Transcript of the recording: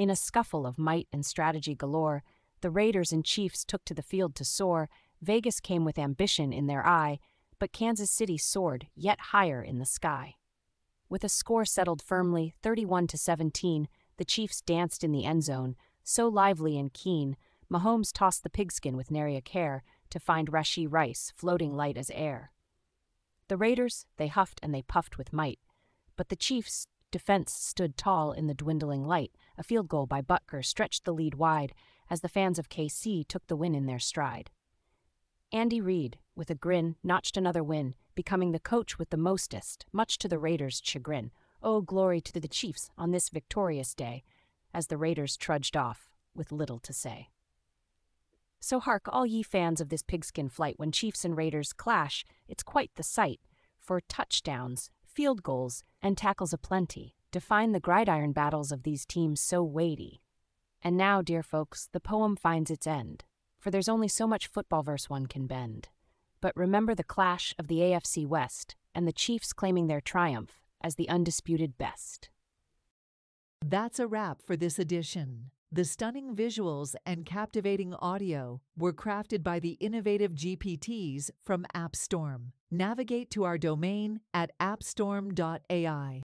In a scuffle of might and strategy galore, the Raiders and Chiefs took to the field to soar. Vegas came with ambition in their eye, but Kansas City soared yet higher in the sky. With a score settled firmly, 31 to 17, the Chiefs danced in the end zone, so lively and keen. Mahomes tossed the pigskin with nary a care to find Rashee Rice floating light as air. The Raiders, they huffed and they puffed with might, but the Chiefs' defense stood tall in the dwindling light. A field goal by Butker stretched the lead wide as the fans of KC took the win in their stride. Andy Reid, with a grin, notched another win, becoming the coach with the mostest, much to the Raiders' chagrin. Oh, glory to the Chiefs on this victorious day, as the Raiders trudged off with little to say. So hark, all ye fans of this pigskin flight, when Chiefs and Raiders clash, it's quite the sight, for touchdowns, field goals, and tackles aplenty define the gridiron battles of these teams so weighty. And now, dear folks, the poem finds its end, for there's only so much football verse one can bend. But remember the clash of the AFC West and the Chiefs claiming their triumph as the undisputed best. That's a wrap for this edition. The stunning visuals and captivating audio were crafted by the innovative GPTs from AppStorm. Navigate to our domain at appstorm.ai